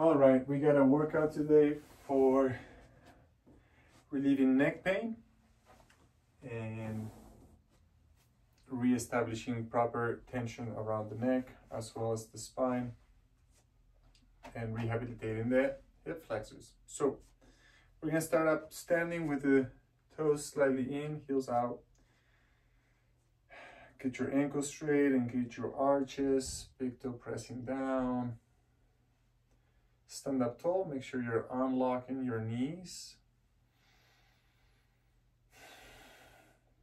All right, we got a workout today for relieving neck pain and re-establishing proper tension around the neck as well as the spine and rehabilitating the hip flexors. So we're gonna start up standing with the toes slightly in, heels out. Get your ankles straight and get your arches, big toe pressing down. Stand up tall, make sure you're unlocking your knees.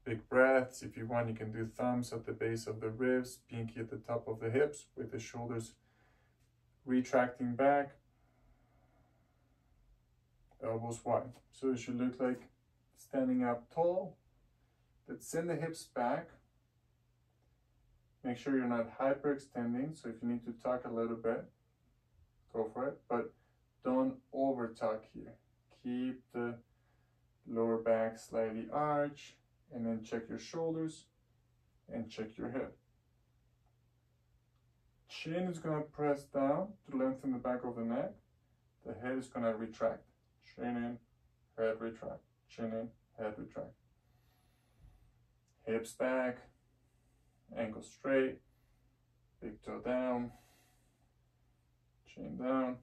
Big breaths. If you want, you can do thumbs at the base of the ribs, pinky at the top of the hips with the shoulders retracting back, elbows wide. So it should look like standing up tall. Let's send the hips back. Make sure you're not hyperextending. So if you need to tuck a little bit, go for it, but don't over tuck here. Keep the lower back slightly arch and then check your shoulders and check your head. Chin is gonna press down to lengthen the back of the neck. The head is gonna retract. Chin in, head retract. Chin in, head retract. Hips back, ankle straight, big toe down, chin down,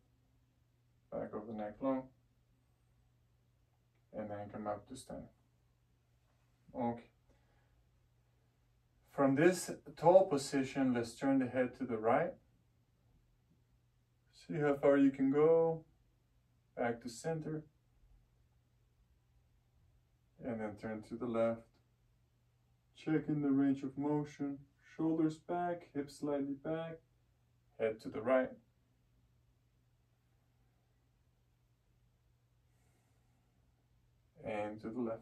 back of the neck long, and then come up to stand. Okay. From this tall position, let's turn the head to the right. See how far you can go. Back to center. And then turn to the left. Checking the range of motion. Shoulders back, hips slightly back. Head to the right. And to the left.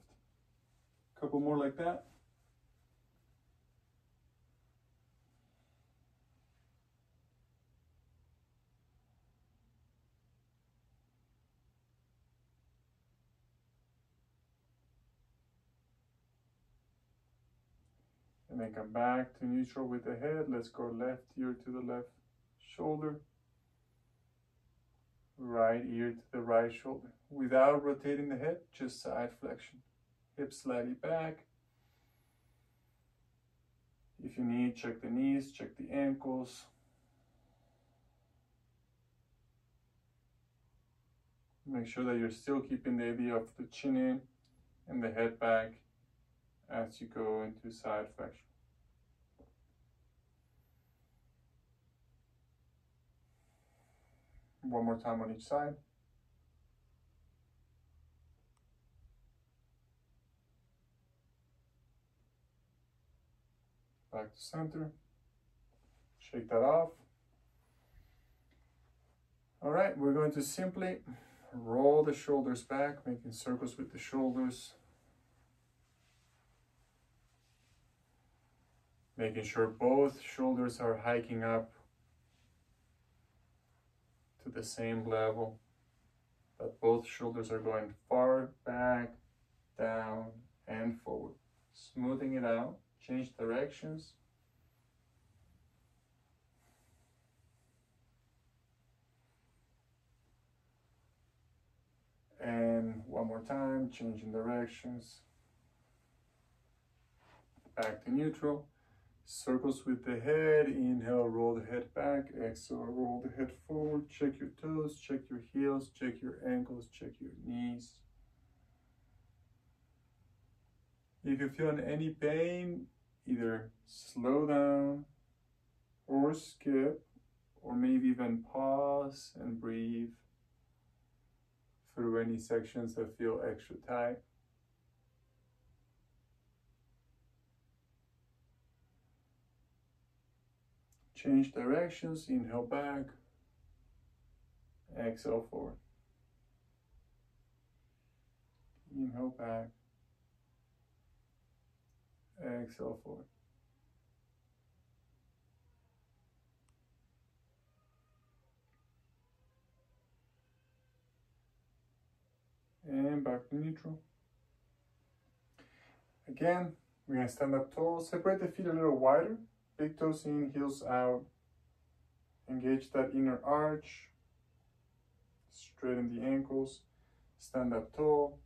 A Couple more like that. And then come back to neutral with the head. Let's go left ear to the left shoulder. Right ear to the right shoulder. Without rotating the head, just side flexion. Hips slightly back. If you need, check the knees, check the ankles. Make sure that you're still keeping the idea of the chin in and the head back as you go into side flexion. One more time on each side. Back to center. Shake that off. All right, we're going to simply roll the shoulders back, making circles with the shoulders. Making sure both shoulders are hiking up to the same level. but both shoulders are going far back, down, and forward. Smoothing it out, change directions. And one more time, changing directions. Back to neutral. Circles with the head. Inhale, roll the head back. Exhale, roll the head forward. Check your toes, check your heels, check your ankles, check your knees. If you feel any pain, either slow down or skip, or maybe even pause and breathe through any sections that feel extra tight. Change directions, inhale back, exhale forward. Inhale back, exhale forward. And back to neutral. Again, we're gonna stand up tall, separate the feet a little wider, big toes in, heels out. Engage that inner arch. straighten the ankles, stand up tall,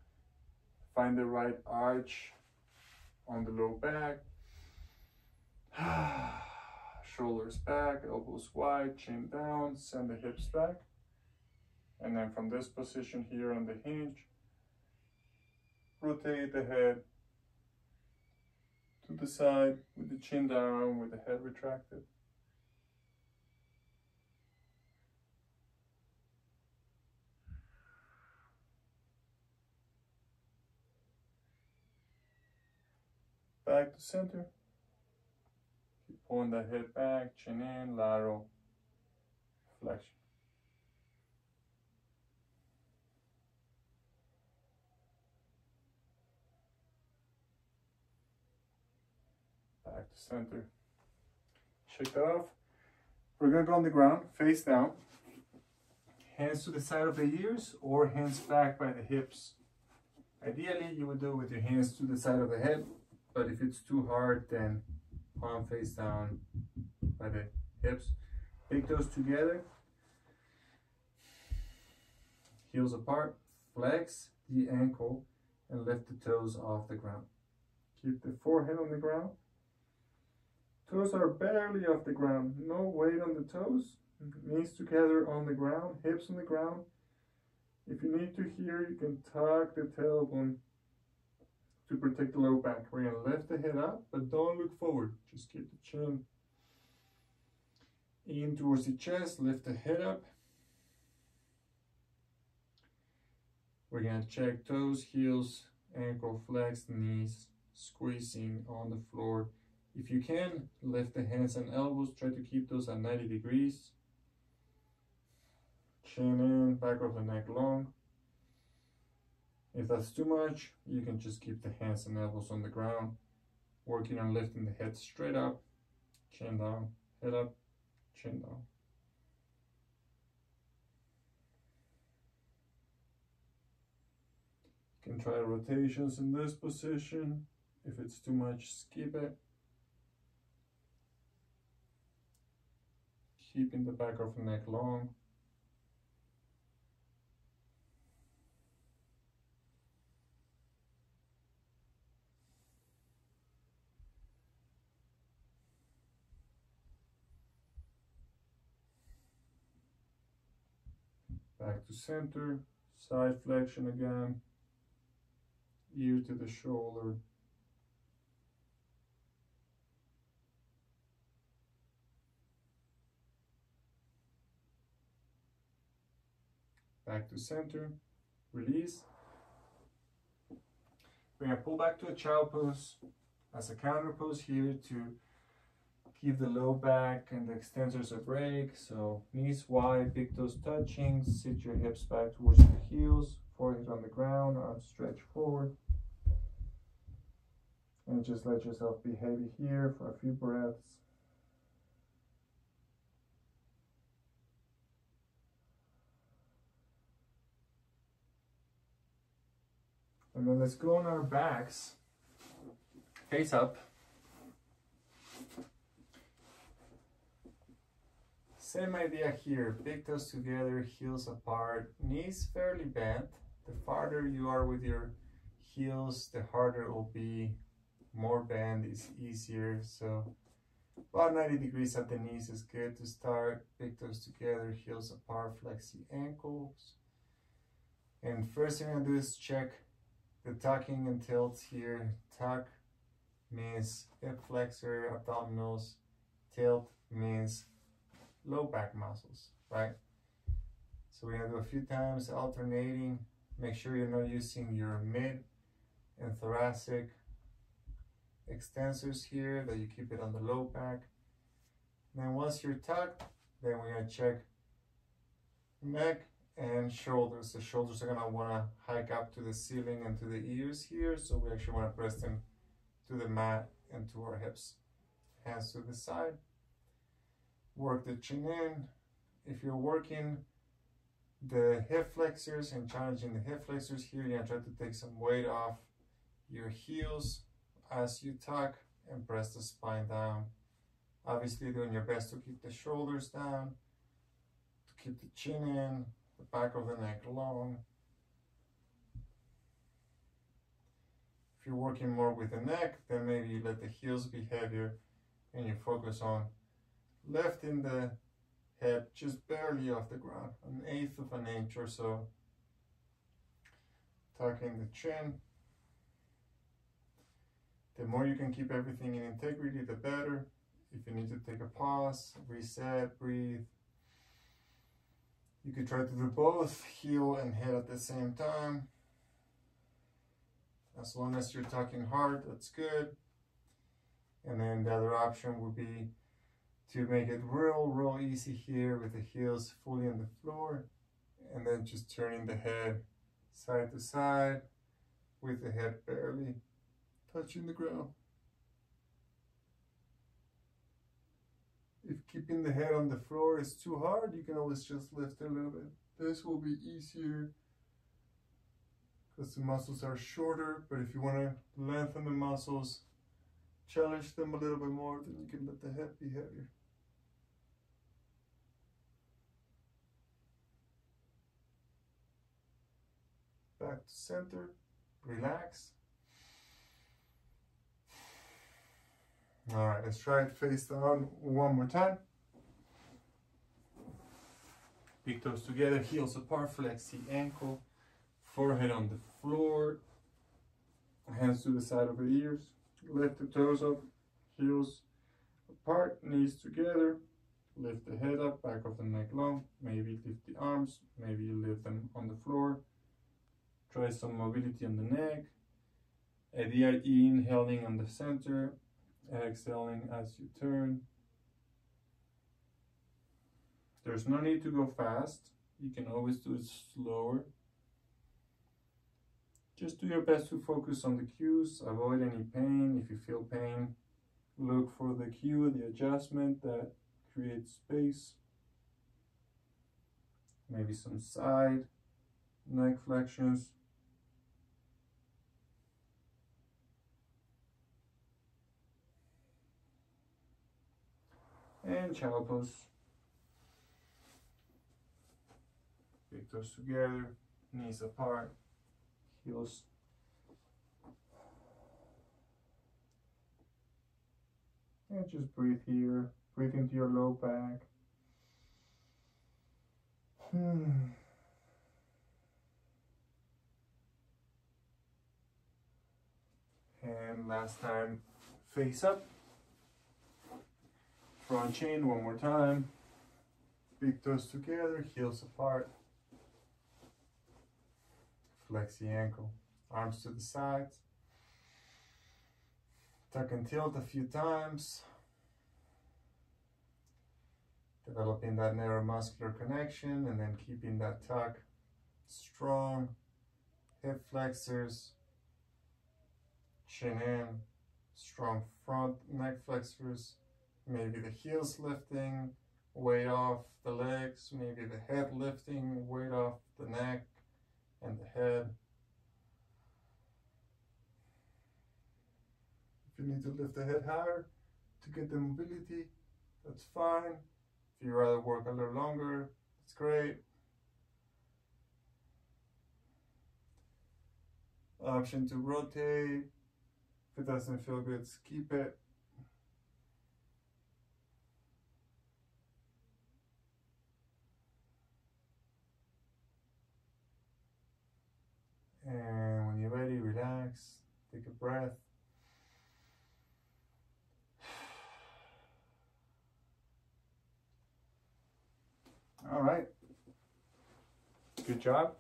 find the right arch on the low back, shoulders back, elbows wide, chin down, send the hips back. And then from this position here on the hinge, rotate the head to the side with the chin down, with the head retracted. Back to center. Keep pulling the head back, chin in, lateral flexion. Back to center. Shake that off. We're gonna go on the ground, face down. Hands to the side of the ears or hands back by the hips. Ideally, you would do it with your hands to the side of the head, but if it's too hard, then palm face down by the hips. Pick those together. Heels apart. Flex the ankle and lift the toes off the ground. Keep the forehead on the ground Toes are barely off the ground. No weight on the toes. Knees together on the ground. Hips on the ground. If you need to here, you can tuck the tailbone to protect the low back. We're to lift the head up, but don't look forward. Just keep the chin in towards the chest. Lift the head up. We're to check toes, heels, ankle, flex, knees, squeezing on the floor. If you can, lift the hands and elbows, try to keep those at 90 degrees. Chin in, back of the neck long. If that's too much, you can just keep the hands and elbows on the ground, working on lifting the head straight up, chin down, head up, chin down. You can try rotations in this position. If it's too much, skip it. Keeping the back of the neck long. Back to center, side flexion again, ear to the shoulder. Back to center, release. We're going to pull back to a child pose as a counter pose here to keep the low back and the extensors a break. So knees wide, big toes touching, sit your hips back towards your heels, forehead on the ground, arms stretch forward. And just let yourself be heavy here for a few breaths. And then let's go on our backs, face up. Same idea here, big toes together, heels apart, knees fairly bent. The farther you are with your heels, the harder it will be. More bend is easier. So about 90 degrees at the knees is good to start. Big toes together, heels apart, flex the ankles. And first thing gonna do is check the tucking and tilts here. Tuck means hip flexor, abdominals. Tilt means low back muscles, right? So we're gonna do a few times alternating. Make sure you're not using your mid and thoracic extensors here, that you keep it on the low back. then once you're tucked, then we're gonna check neck and shoulders. The shoulders are gonna wanna hike up to the ceiling and to the ears here. So we actually wanna press them to the mat and to our hips. Hands to the side. Work the chin in. If you're working the hip flexors and challenging the hip flexors here, you're gonna try to take some weight off your heels as you tuck and press the spine down. Obviously doing your best to keep the shoulders down, to keep the chin in, the back of the neck long. If you're working more with the neck, then maybe you let the heels be heavier and you focus on lifting the head just barely off the ground, an eighth of an inch or so. Tucking the chin. The more you can keep everything in integrity, the better. If you need to take a pause, reset, breathe. You could try to do both, heel and head at the same time. As long as you're tucking hard, that's good. And then the other option would be to make it real, real easy here with the heels fully on the floor. And then just turning the head side to side with the head barely touching the ground. Keeping the head on the floor is too hard, you can always just lift a little bit. This will be easier because the muscles are shorter, but if you want to lengthen the muscles, challenge them a little bit more, then you can let the head be heavier. Back to center, relax. All right, let's try it face down one more time. Big toes together, heels apart, flex the ankle, forehead on the floor, hands to the side of the ears, lift the toes up, heels apart, knees together, lift the head up, back of the neck long, maybe lift the arms, maybe lift them on the floor, try some mobility on the neck, idea inhaling on the center, exhaling as you turn. There's no need to go fast. You can always do it slower. Just do your best to focus on the cues. Avoid any pain. If you feel pain, look for the cue, the adjustment that creates space. Maybe some side neck flexions. And child pose. Big toes together, knees apart, heels. And just breathe here, breathe into your low back. Hmm. And last time, face up. Front chain one more time. Big toes together, heels apart. Flex the ankle, arms to the sides. Tuck and tilt a few times. Developing that neuromuscular connection and then keeping that tuck strong. Hip flexors, chin in, strong front neck flexors, maybe the heels lifting, weight off the legs, maybe the head lifting, weight off the neck and the head. If you need to lift the head higher to get the mobility, that's fine. If you rather work a little longer, that's great. Option to rotate. If it doesn't feel good, skip it. And when you're ready, relax, take a breath. All right. Good job.